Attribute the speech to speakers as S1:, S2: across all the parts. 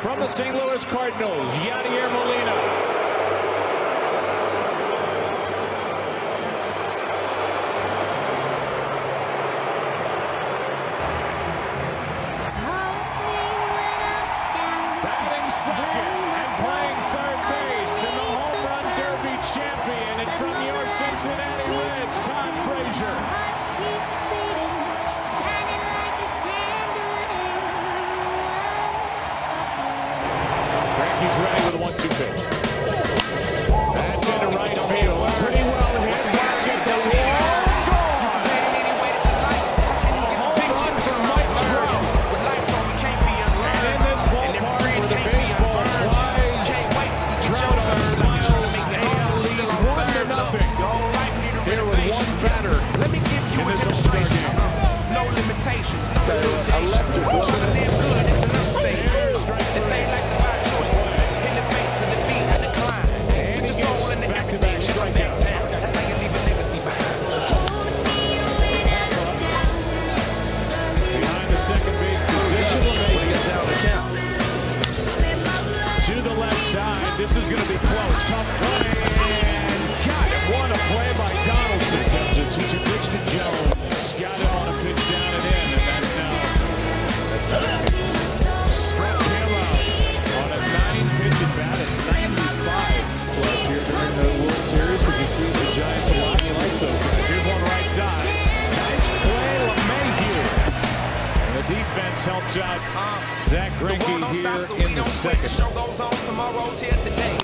S1: from the St. Louis Cardinals, Yadier Molina. Batting second and playing 起飞。A lot, he likes those guys. Here's one right side. Nice play, LeMahieu. And the defense helps out
S2: Zack
S1: Greinke
S2: so
S1: here in the second.
S2: show goes on, tomorrow's here today.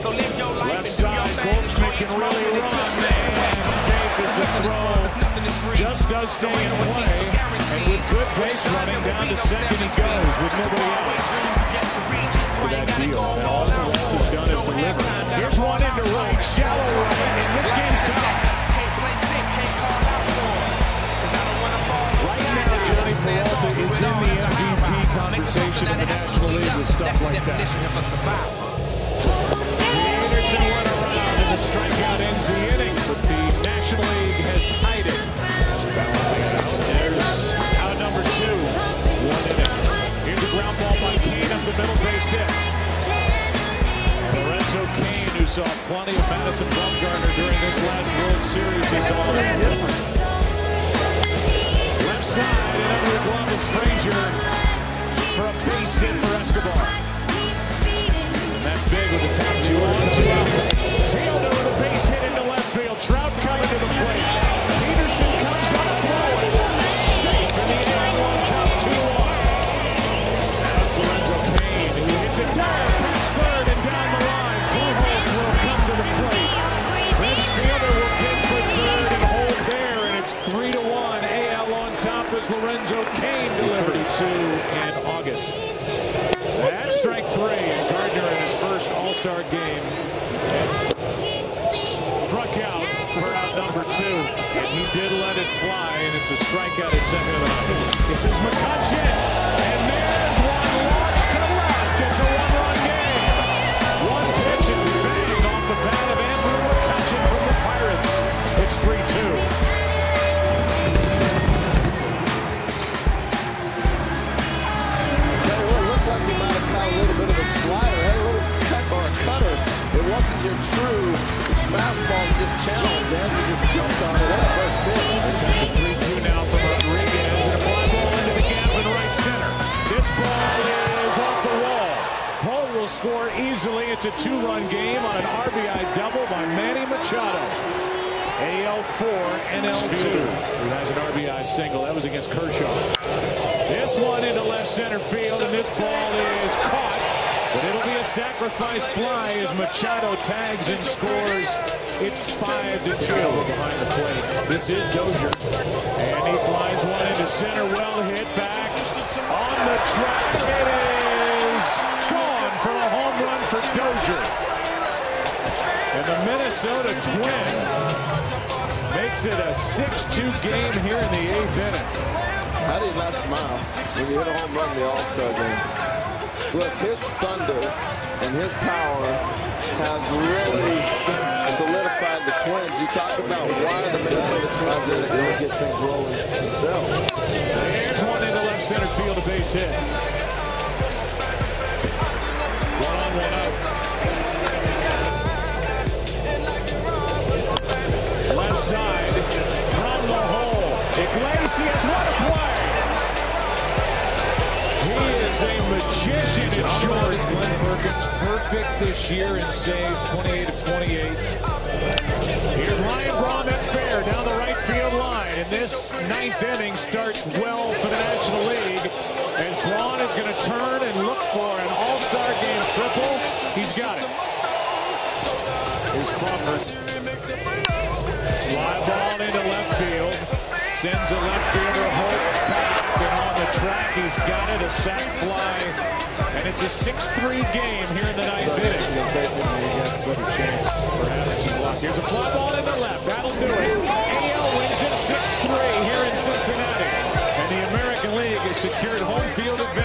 S2: So live your life
S1: Left
S2: and do your
S1: side. Goldschmidt can really run.
S2: just
S1: And safe is the throw.
S2: There's nothing that's free.
S1: Just does stay in play. And with good base running down to second, he goes with nobody out. For that deal. And all the has done is deliver. Here's one into right, shallow right, and this League with stuff like that. Pederson went around and the strikeout ends the inning, but the National League has tied it. That's balancing it out. There's out number two. One inning. Here's a ground ball by Cain up the middle base hit. Lorenzo Cain, who saw plenty of Madison Bumgarner during this last World Series, is all different. Left side and under the glove of Frazier for a base hit to the plate. Pederson comes up throwing. Safe in the air, one top two on. Now it's Lorenzo Cain who hits it third, past third and down the line. Pujols will come to the plate. Prince Fielder will dig for third and hold there, and it's three to one. AL on top as Lorenzo Cain delivers to in August. That's strike three, and Gardner in his first All-Star game for out number two, and he did let it fly, and it's a strikeout at second of the ninth. Here's McCutchen, and there's one launched to left. It's a one-run game. One pitch and bang off the bat of Andrew McCutchen from the Pirates. It's 3-2.
S3: Tell you what, it looked like he might have caught a little bit of a slider, had a little cut or a cutter. It wasn't your true fastball that just challenged. Andrew just jumped on it at first pitch.
S1: 3-2 now from Rodriguez, and a fly ball into the gap in right center. This ball is off the wall. Hull will score easily. It's a two-run game on an RBI double by Manny Machado. AL4, NL2. Who has an RBI single. That was against Kershaw. This one into left center field, and this ball is caught. But it'll be a sacrifice fly as Machado tags and scores. It's 5 to 2 behind the plate. This is Dozier. And he flies one into center. Well hit back on the track. It is gone for a home run for Dozier. And the Minnesota Twin makes it a 6-2 game here in the eighth inning.
S3: How do you not smile when you hit a home run in the All-Star game? Look, his thunder and his power has really solidified the Twins. You talk about why the Minnesota Twins did really get things rolling themselves.
S1: Here's one into left center field, a base hit. One on, one out. Left side, on the hole. Iglesias, what a play! Magician at short. Glen Perkins perfect this year in saves, 28 of 28. Here's Ryan Braun, that's fair, down the right field line. And this ninth inning starts well for the National League as Braun is going to turn and look for an all-star game triple. He's got it. Here's Crawford. Fly ball into left field. Sends a left fielder Holt track. He's got it, a sac fly. And it's a 6-3 game here in the ninth inning. What a chance for having some. Here's a fly ball into left. That'll do it. AL wins it 6-3 here in Cincinnati. And the American League has secured home field advantage